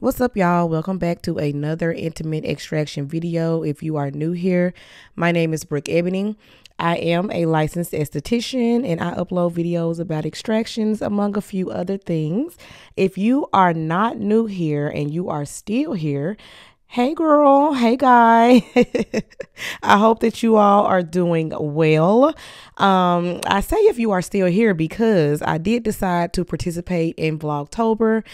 What's up, y'all? Welcome back to another intimate extraction video. If you are new here, my name is Brooke Ebonie. I am a licensed esthetician and I upload videos about extractions, among a few other things. If you are not new here and you are still here, Hey girl, hey guy. I hope that you all are doing well. Um, I say if you are still here because I did decide to participate in Vlogtober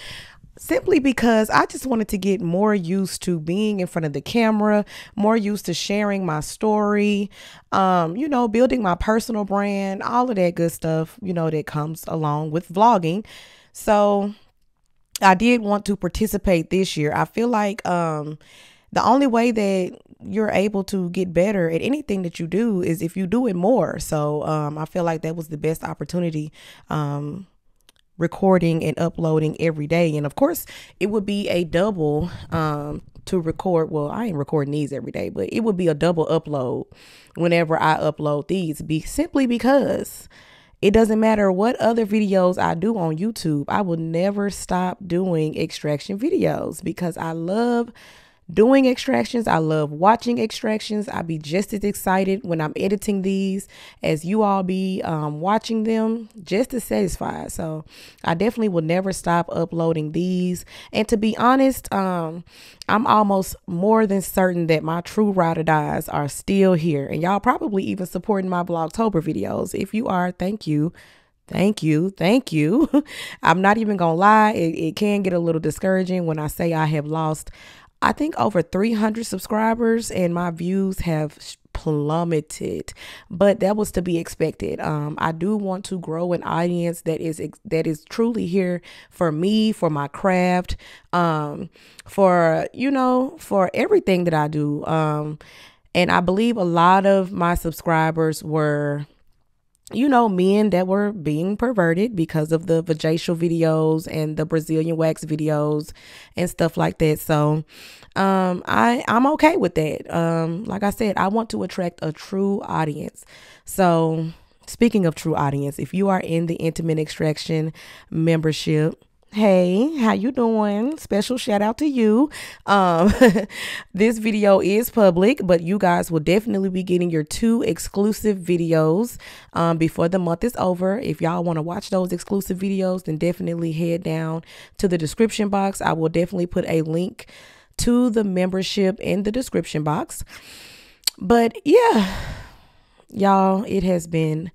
simply because I just wanted to get more used to being in front of the camera, more used to sharing my story, um, you know, building my personal brand, all of that good stuff, you know, that comes along with vlogging. So I did want to participate this year. I feel like um the only way that you're able to get better at anything that you do is if you do it more. So um I feel like that was the best opportunity um recording and uploading every day. And of course, it would be a double um, to record. Well, I ain't recording these every day, but it would be a double upload whenever I upload these, be simply because it doesn't matter what other videos I do on YouTube. I will never stop doing extraction videos because I love doing extractions. I love watching extractions. I'd be just as excited when I'm editing these as you all be um, watching them, just as satisfied. So I definitely will never stop uploading these. And to be honest, um, I'm almost more than certain that my true ride or dies are still here. And y'all probably even supporting my Vlogtober videos. If you are, thank you. Thank you. Thank you. I'm not even going to lie. It, it can get a little discouraging when I say I have lost I think over 300 subscribers and my views have plummeted but that was to be expected. Um i do want to grow an audience that is that is truly here for me for my craft um for you know for everything that i do. Um and i believe a lot of my subscribers were you know, men that were being perverted because of the vajacial videos and the Brazilian wax videos and stuff like that. So, um, I I'm okay with that. Um, like I said, I want to attract a true audience. So, speaking of true audience, if you are in the intimate extraction membership, Hey, how you doing? Special shout out to you. Um, this video is public, but you guys will definitely be getting your two exclusive videos um, before the month is over. If y'all want to watch those exclusive videos, then definitely head down to the description box. I will definitely put a link to the membership in the description box. But yeah, y'all, it has been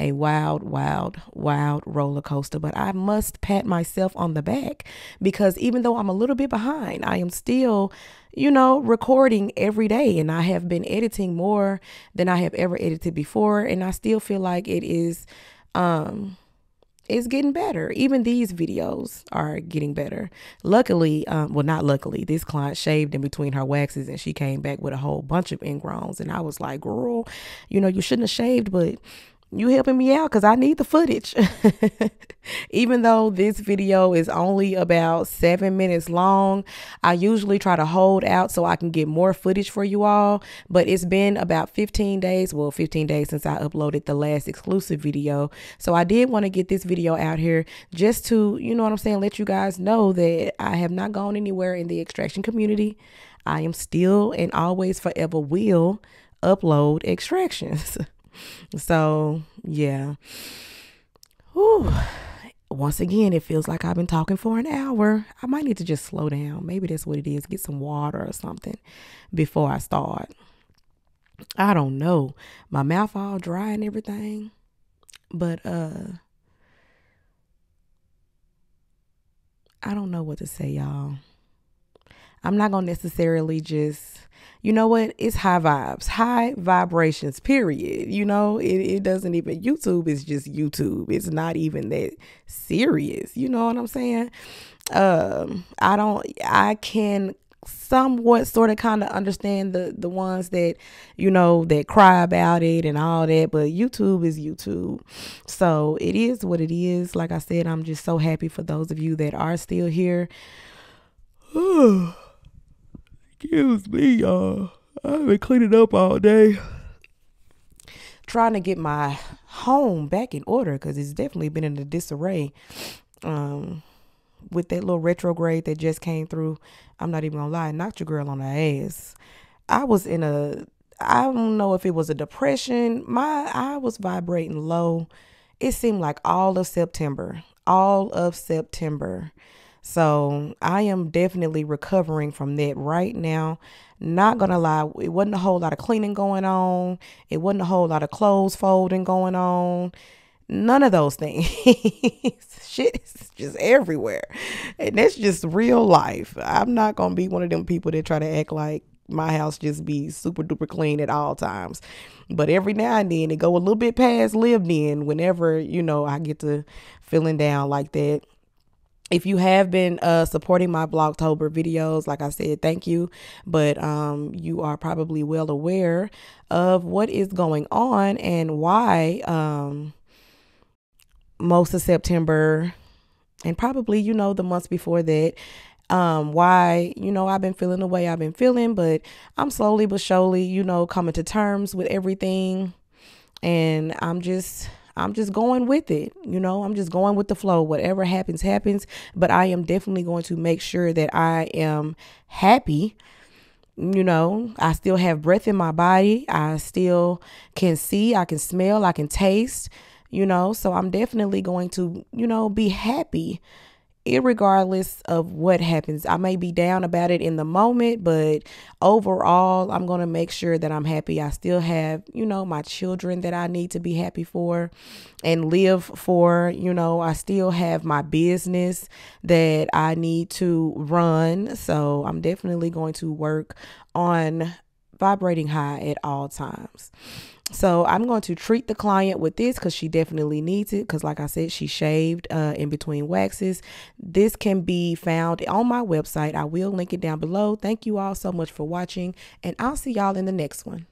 a wild, wild, wild roller coaster. But I must pat myself on the back because even though I'm a little bit behind, I am still, you know, recording every day and I have been editing more than I have ever edited before. And I still feel like it is, um, it's getting better. Even these videos are getting better. Luckily, um, well, not luckily, this client shaved in between her waxes and she came back with a whole bunch of ingrowns. And I was like, girl, you know, you shouldn't have shaved, but you helping me out because I need the footage. Even though this video is only about seven minutes long, I usually try to hold out so I can get more footage for you all. But it's been about 15 days, well, 15 days since I uploaded the last exclusive video. So I did want to get this video out here just to, you know what I'm saying, let you guys know that I have not gone anywhere in the extraction community. I am still and always forever will upload extractions. So, yeah. Whew. Once again, it feels like I've been talking for an hour. I might need to just slow down. Maybe that's what it is. Get some water or something before I start. I don't know. My mouth all dry and everything. But uh I don't know what to say, y'all. I'm not going to necessarily just you know what? It's high vibes, high vibrations, period. You know, it, it doesn't even, YouTube is just YouTube. It's not even that serious. You know what I'm saying? Um, I don't, I can somewhat sort of kind of understand the the ones that you know that cry about it and all that but youtube is youtube so it is what it is like i said i'm just so happy for those of you that are still here Excuse me, y'all. I've been cleaning up all day. Trying to get my home back in order because it's definitely been in a disarray. Um, with that little retrograde that just came through, I'm not even gonna lie, knocked your girl on the ass. I was in a I don't know if it was a depression. My I was vibrating low. It seemed like all of September. All of September. So I am definitely recovering from that right now. Not gonna lie, it wasn't a whole lot of cleaning going on. It wasn't a whole lot of clothes folding going on. None of those things. Shit is just everywhere. And that's just real life. I'm not gonna be one of them people that try to act like my house just be super duper clean at all times. But every now and then it go a little bit past lived in whenever, you know, I get to feeling down like that if you have been uh, supporting my Vlogtober videos, like I said, thank you. But um, you are probably well aware of what is going on and why um, most of September and probably, you know, the months before that, um, why, you know, I've been feeling the way I've been feeling, but I'm slowly but surely, you know, coming to terms with everything. And I'm just I'm just going with it. You know, I'm just going with the flow. Whatever happens, happens. But I am definitely going to make sure that I am happy. You know, I still have breath in my body. I still can see, I can smell, I can taste, you know. So I'm definitely going to, you know, be happy regardless of what happens. I may be down about it in the moment, but overall, I'm going to make sure that I'm happy. I still have, you know, my children that I need to be happy for and live for. You know, I still have my business that I need to run. So I'm definitely going to work on vibrating high at all times. So I'm going to treat the client with this because she definitely needs it. Because, like I said, she shaved uh, in between waxes. This can be found on my website. I will link it down below. Thank you all so much for watching, and I'll see y'all in the next one.